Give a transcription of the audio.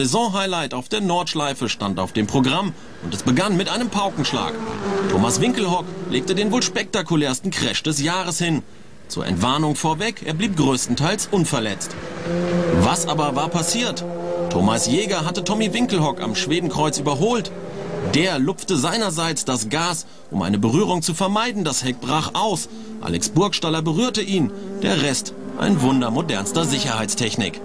Saisonhighlight auf der Nordschleife stand auf dem Programm und es begann mit einem Paukenschlag. Thomas Winkelhock legte den wohl spektakulärsten Crash des Jahres hin. Zur Entwarnung vorweg, er blieb größtenteils unverletzt. Was aber war passiert? Thomas Jäger hatte Tommy Winkelhock am Schwedenkreuz überholt. Der lupfte seinerseits das Gas, um eine Berührung zu vermeiden. Das Heck brach aus. Alex Burgstaller berührte ihn. Der Rest ein Wunder modernster Sicherheitstechnik.